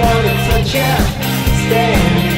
point of sunshine stay.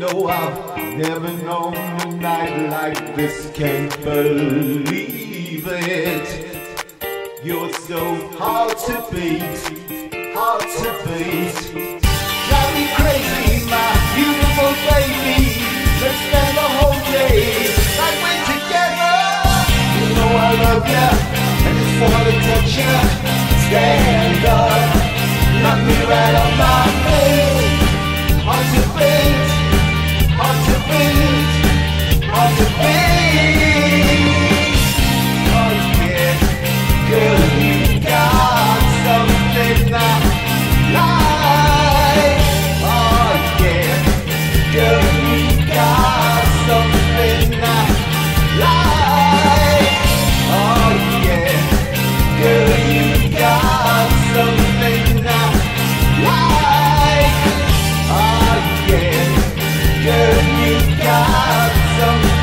No, I've never known a night like this. Can't believe it. You're so hard to beat, hard to beat. Drive me crazy, my beautiful baby. Let's spend the whole day like we're together. You know I love ya, I just wanna touch ya. Stand up, knock me right on my feet, on your Oh yeah.